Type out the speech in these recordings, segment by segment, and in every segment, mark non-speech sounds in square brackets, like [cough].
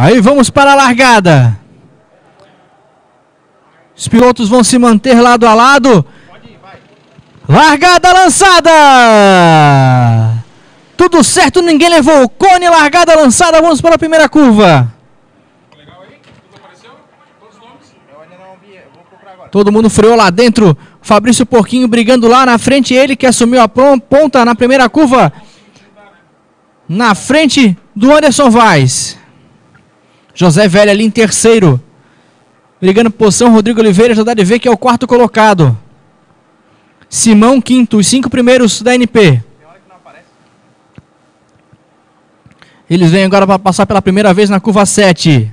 Aí vamos para a largada. Os pilotos vão se manter lado a lado. Largada lançada! Tudo certo, ninguém levou. Cone, largada lançada. Vamos para a primeira curva. Todo mundo freou lá dentro. Fabrício Porquinho brigando lá na frente. Ele que assumiu a ponta na primeira curva. Na frente do Anderson Vaz. José Velho ali em terceiro. Brigando por posição. Rodrigo Oliveira já dá de ver que é o quarto colocado. Simão quinto. Os cinco primeiros da NP. Eles vêm agora para passar pela primeira vez na curva 7.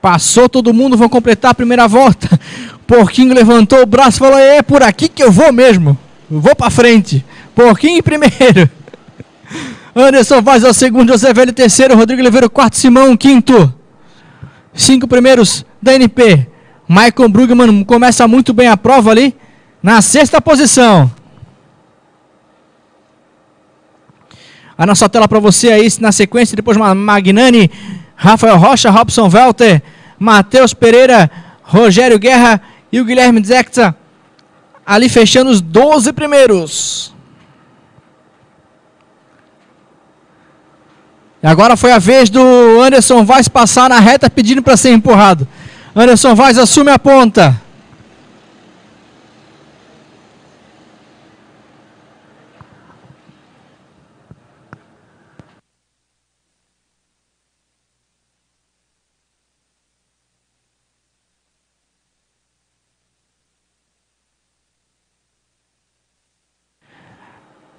Passou todo mundo, vão completar a primeira volta. [laughs] Porquinho levantou o braço e falou: É por aqui que eu vou mesmo. vou para frente. Porquinho primeiro. [laughs] Anderson Vaz o segundo, José Velho terceiro, Rodrigo Oliveira quarto, Simão quinto. Cinco primeiros da NP. Michael Brugman começa muito bem a prova ali, na sexta posição. A nossa tela para você aí na sequência, depois Magnani, Rafael Rocha, Robson Welter, Matheus Pereira, Rogério Guerra e o Guilherme Zexa ali fechando os 12 primeiros. E agora foi a vez do Anderson Vaz passar na reta pedindo para ser empurrado. Anderson Vaz assume a ponta.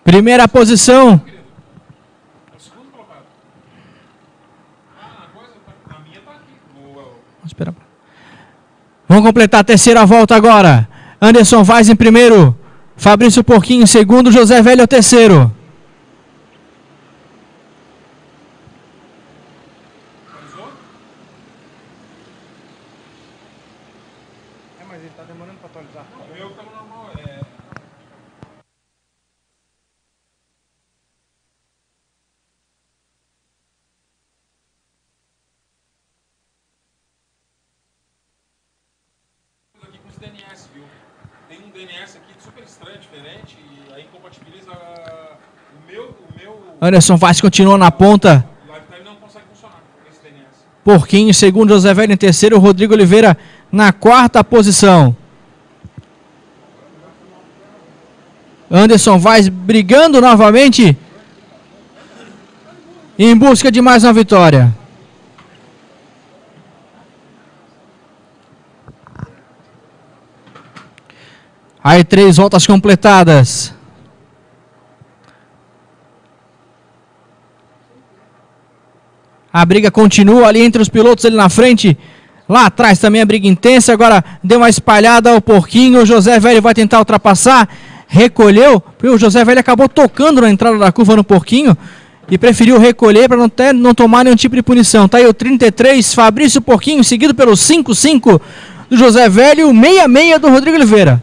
Primeira posição. Vamos esperar. Vamos completar a terceira volta agora. Anderson Vaz em primeiro. Fabrício Porquinho em segundo. José Velho terceiro. Anderson Vaz continua na ponta. Porquinho em segundo, José Velho em terceiro, Rodrigo Oliveira na quarta posição. Anderson Vaz brigando novamente em busca de mais uma vitória. Aí três voltas completadas. A briga continua ali entre os pilotos ali na frente. Lá atrás também a briga intensa. Agora deu uma espalhada ao porquinho. O José Velho vai tentar ultrapassar. Recolheu. O José Velho acabou tocando na entrada da curva no porquinho. E preferiu recolher para não, ter, não tomar nenhum tipo de punição. Tá aí o 33, Fabrício Porquinho, seguido pelo 5-5 do José Velho, o 6-6 do Rodrigo Oliveira.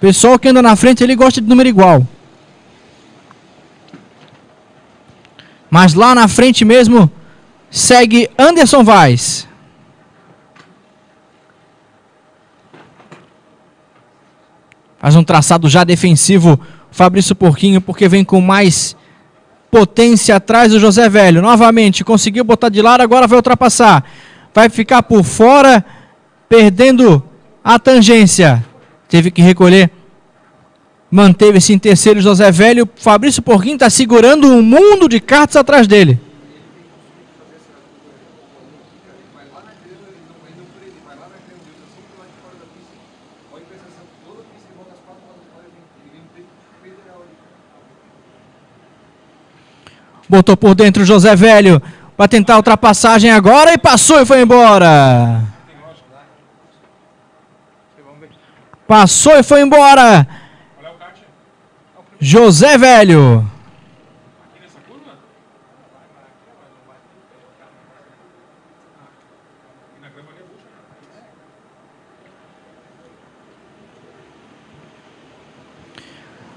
Pessoal que anda na frente ele gosta de número igual. Mas lá na frente mesmo segue Anderson Vaz. Faz um traçado já defensivo Fabrício Porquinho, porque vem com mais potência atrás do José Velho. Novamente, conseguiu botar de lado, agora vai ultrapassar. Vai ficar por fora, perdendo a tangência. Teve que recolher Manteve-se em terceiro José Velho. Fabrício Porquinho está segurando um mundo de cartas atrás dele. Botou por dentro José Velho para tentar a ultrapassagem agora e passou e foi embora. Passou e foi embora. José Velho.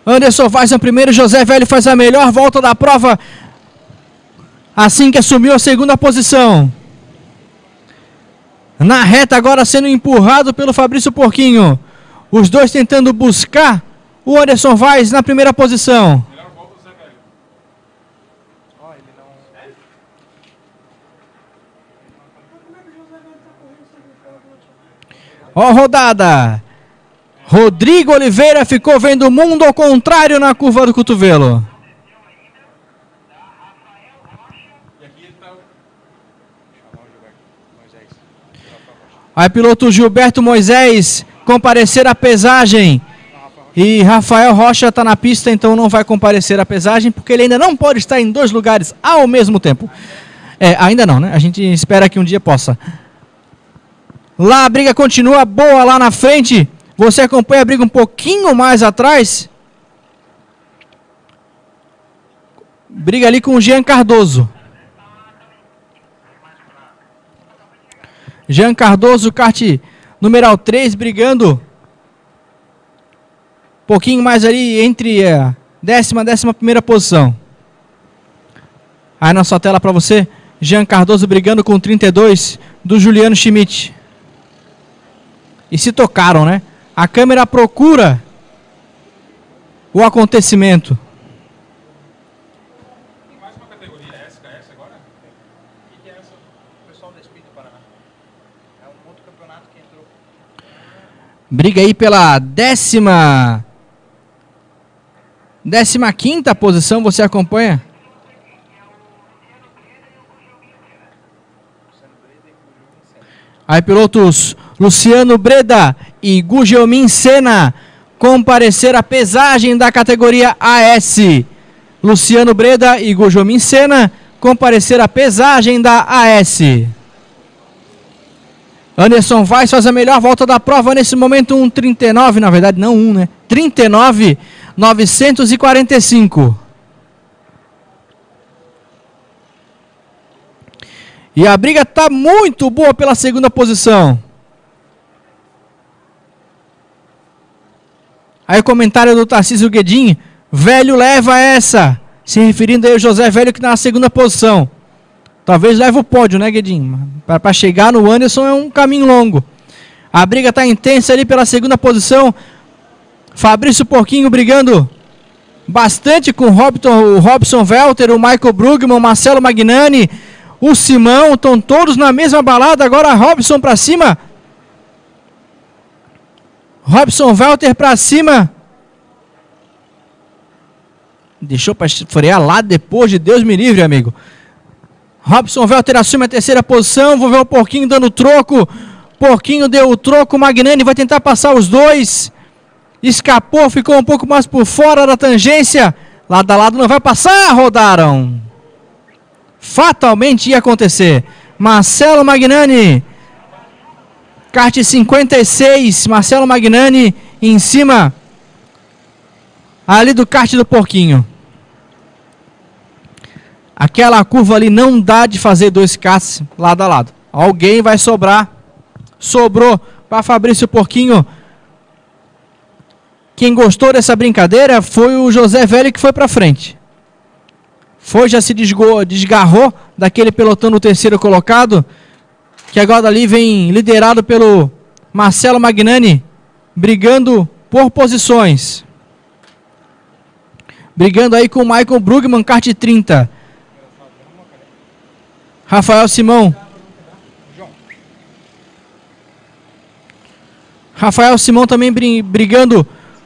Anderson faz o primeiro, José Velho faz a melhor volta da prova. Assim que assumiu a segunda posição. Na reta agora sendo empurrado pelo Fabrício Porquinho. Os dois tentando buscar o Anderson Vaz na primeira posição. Ó rodada. Rodrigo Oliveira ficou vendo o mundo ao contrário na curva do cotovelo. Aí piloto Gilberto Moisés comparecer à pesagem. E Rafael Rocha está na pista, então não vai comparecer à pesagem, porque ele ainda não pode estar em dois lugares ao mesmo tempo. É, ainda não, né? A gente espera que um dia possa. Lá a briga continua boa lá na frente. Você acompanha a briga um pouquinho mais atrás. Briga ali com o Jean Cardoso. Jean Cardoso, kart numeral 3, brigando. Pouquinho mais ali entre a décima e décima primeira posição. Aí na sua tela para você, Jean Cardoso brigando com 32 do Juliano Schmidt e se tocaram, né? A câmera procura o acontecimento. Tem mais uma categoria, SKS agora? O que é essa? O pessoal da Speed do Paraná. É um outro campeonato que entrou. Briga aí pela décima. Décima quinta posição, você acompanha? Aí pilotos Luciano Breda e Gugelmin Sena comparecer à pesagem da categoria AS. Luciano Breda e Gugelmin Sena comparecer à pesagem da AS. Anderson Weiss faz a melhor volta da prova nesse momento, 1,39, na verdade não 1, né? 39, 945. E a briga está muito boa pela segunda posição. Aí o comentário do Tarcísio Guedin, velho leva essa, se referindo aí ao José Velho que está na segunda posição. Talvez leve o pódio, né, Guedin? Para chegar no Anderson é um caminho longo. A briga está intensa ali pela segunda posição. Fabrício Porquinho brigando bastante com o Robson, Welter, o Michael Brugman, o Marcelo Magnani, o Simão, estão todos na mesma balada. Agora Robson para cima. Robson Walter para cima. Deixou para frear lá depois de Deus me livre, amigo. Robson Walter assume a terceira posição. Vou ver o Porquinho dando troco. Porquinho deu o troco. Magnani vai tentar passar os dois. Escapou, ficou um pouco mais por fora da tangência. Lado a lado não vai passar. Rodaram fatalmente ia acontecer. Marcelo Magnani, kart 56, Marcelo Magnani em cima ali do kart do Porquinho. Aquela curva ali não dá de fazer dois karts lado a lado. Alguém vai sobrar. Sobrou para Fabrício Porquinho. Quem gostou dessa brincadeira foi o José Velho que foi para frente. Foi, já se desgarrou daquele pelotão no terceiro colocado, que agora ali vem liderado pelo Marcelo Magnani, brigando por posições. Brigando aí com o Michael Brugman, kart 30. Rafael Simão. Rafael Simão também brigando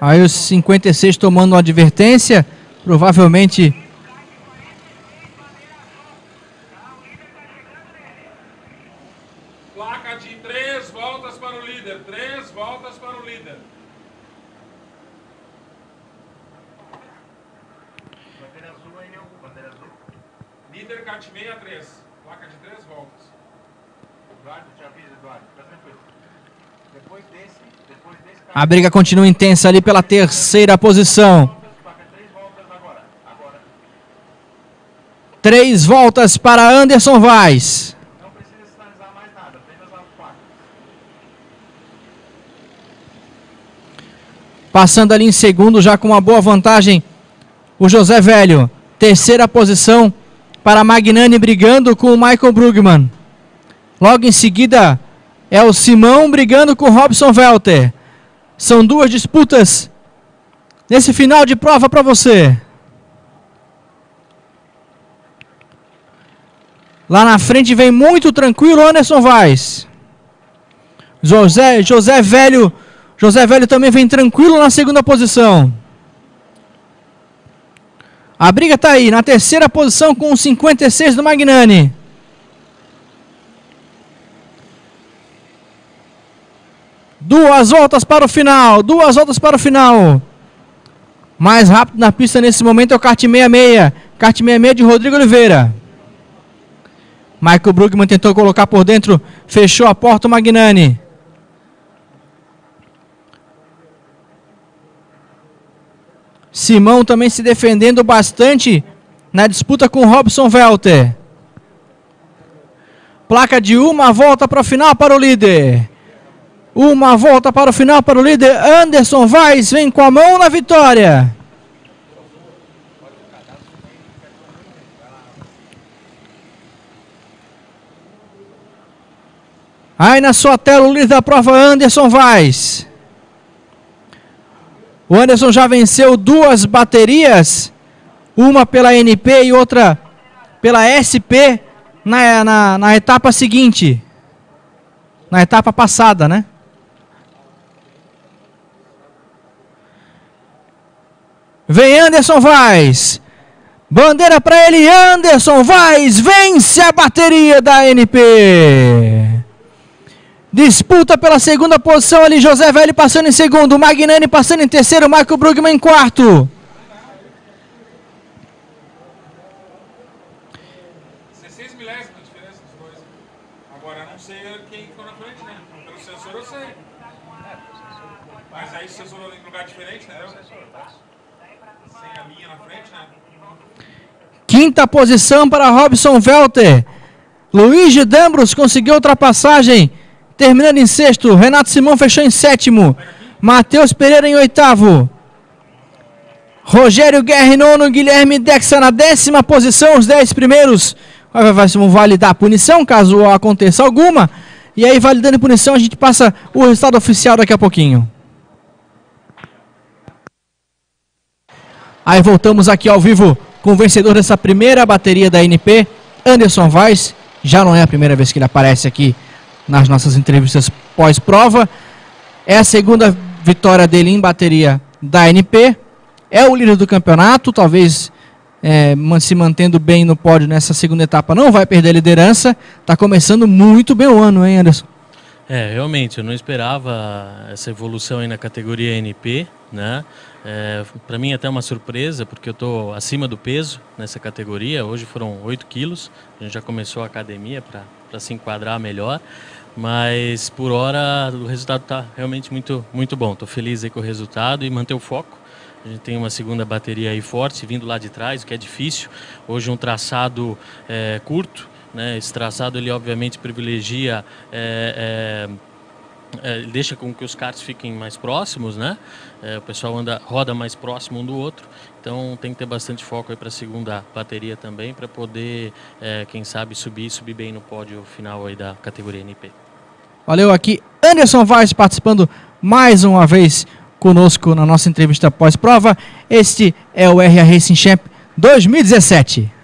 Aí os 56 tomando uma advertência, provavelmente Placa de três voltas para o líder, três voltas para o líder. Bandeira azul aí, bandeira azul. Líder kart 63, placa de 3 voltas. Eduardo, já fiz, Eduardo. Fica tranquilo. Depois desse, depois desse cara, A briga continua intensa ali pela terceira posição. três voltas para Anderson Vaz. Passando ali em segundo, já com uma boa vantagem, o José Velho. Terceira posição para Magnani brigando com o Michael Brugman. Logo em seguida é o Simão brigando com Robson Velter. São duas disputas nesse final de prova para você. Lá na frente vem muito tranquilo Anderson Vaz. José, José Velho, José Velho também vem tranquilo na segunda posição. A briga está aí, na terceira posição com 56 do Magnani. Duas voltas para o final, duas voltas para o final. Mais rápido na pista nesse momento é o kart 66. Kart 66 de Rodrigo Oliveira. Michael Brugman tentou colocar por dentro, fechou a porta o Magnani. Simão também se defendendo bastante na disputa com Robson Velter. Placa de uma volta para o final para o líder. Uma volta para o final para o líder. Anderson Vaz vem com a mão na vitória. Aí na sua tela o líder da prova, Anderson Vaz. O Anderson já venceu duas baterias, uma pela NP e outra pela SP na, na, na etapa seguinte. Na etapa passada, né? Vem Anderson Vaz. Bandeira para ele, Anderson Vaz vence a bateria da NP. Disputa pela segunda posição ali, José Velho passando em segundo, Magnani passando em terceiro, Michael Brugman em quarto. 16 milésimos de diferença dos dois. Agora, não sei quem ficou na frente, né? Pelo sensor eu sei. Mas aí o sensor em lugar diferente, né? Sem a linha na frente, né? Quinta posição para Robson Velter. Luiz Dambros conseguiu ultrapassagem, terminando em sexto. Renato Simão fechou em sétimo. Matheus Pereira em oitavo. Rogério Guerra em nono, Guilherme Dexa na décima posição, os dez primeiros. Vão validar a punição, caso aconteça alguma. E aí, validando a punição, a gente passa o resultado oficial daqui a pouquinho. Aí voltamos aqui ao vivo com o vencedor dessa primeira bateria da NP, Anderson Vaz. Já não é a primeira vez que ele aparece aqui nas nossas entrevistas pós-prova. É a segunda vitória dele em bateria da NP. É o líder do campeonato, talvez é, se mantendo bem no pódio nessa segunda etapa, não vai perder a liderança. Está começando muito bem o ano, hein, Anderson? É, realmente, eu não esperava essa evolução aí na categoria NP, né? É, para mim até uma surpresa, porque eu estou acima do peso nessa categoria. Hoje foram 8 quilos, a gente já começou a academia para se enquadrar melhor. Mas por hora o resultado está realmente muito, muito bom. Estou feliz aí com o resultado e manter o foco. A gente tem uma segunda bateria aí forte vindo lá de trás, o que é difícil. Hoje um traçado é, curto, né? Esse traçado ele obviamente privilegia é, é, deixa com que os karts fiquem mais próximos, né? É, o pessoal anda, roda mais próximo um do outro, então tem que ter bastante foco aí para a segunda bateria também, para poder, é, quem sabe, subir, subir bem no pódio final aí da categoria NP. Valeu aqui, Anderson Vaz participando mais uma vez conosco na nossa entrevista pós-prova. Este é o RA Racing Champ 2017.